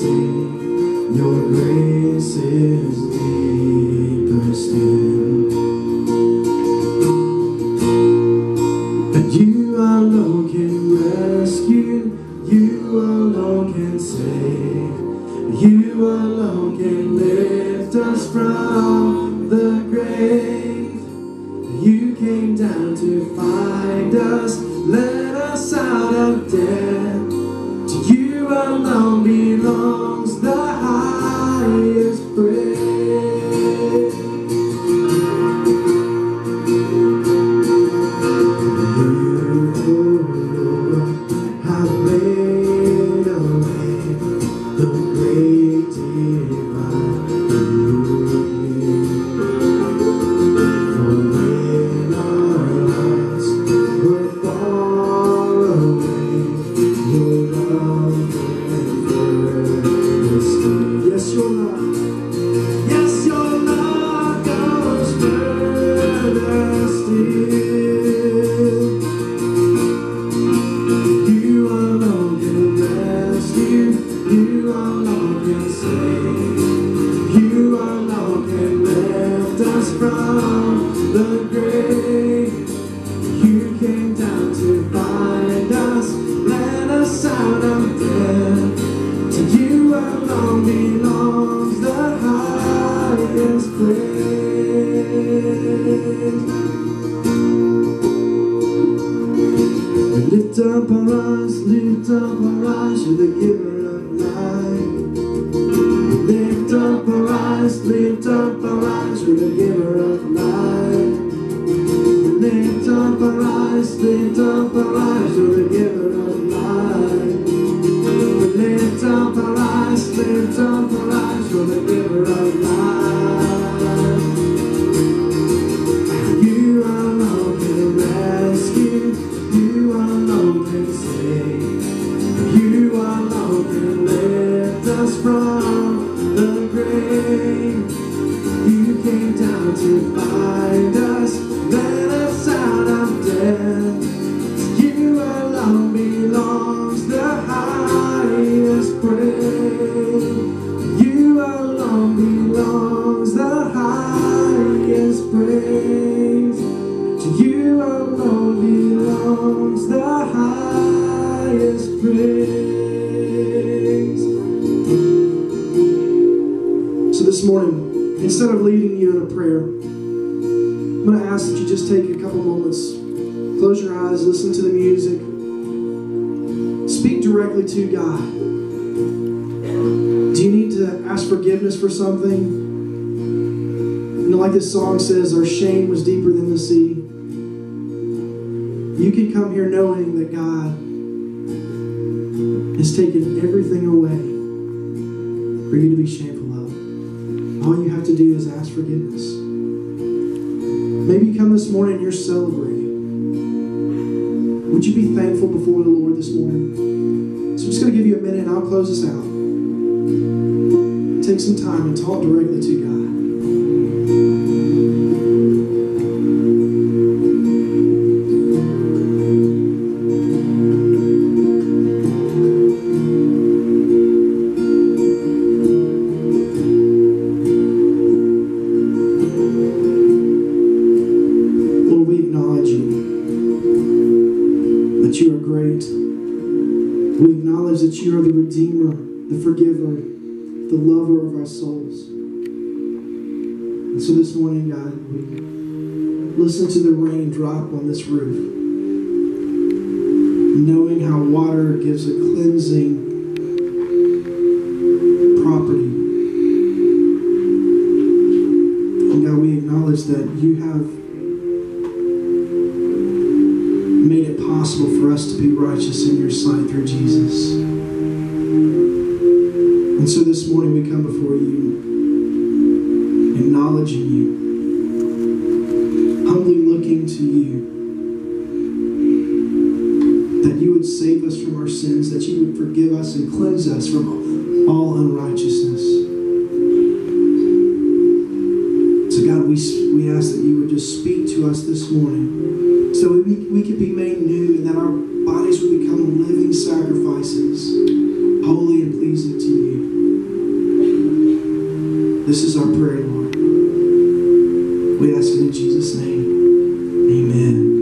Your grace is deeper still. And you alone can rescue, you alone can save, you alone can lift us from the grave. You came down to find us. Let We lift up our eyes, lift up our eyes, you're the giver of life. Lift up our eyes, lift up our eyes, you're the giver of life. Lift up our eyes, lift up our eyes, from this morning, instead of leading you in a prayer, I'm going to ask that you just take a couple moments, close your eyes, listen to the music, speak directly to God. Do you need to ask forgiveness for something? You know, like this song says, our shame was deeper than the sea. You can come here knowing that God has taken everything away for you to be shameful of. All you have to do is ask forgiveness. Maybe you come this morning and you're celebrating. Would you be thankful before the Lord this morning? So I'm just going to give you a minute and I'll close this out. Take some time and talk directly to God. Acknowledge you are the Redeemer, the Forgiver, the lover of our souls. And so this morning, God, we listen to the rain drop on this roof, knowing how water gives a cleansing property. And God, we acknowledge that you have made it possible for us to be righteous in your sight through Jesus. And so this morning we come before you, acknowledging you, humbly looking to you, that you would save us from our sins, that you would forgive us and cleanse us from all unrighteousness. So God, we, we ask that you would just speak to us this morning so we, we could be made new and that our bodies would become living sacrifices, holy and pleasing to you. This is our prayer, Lord. We ask it in Jesus' name. Amen.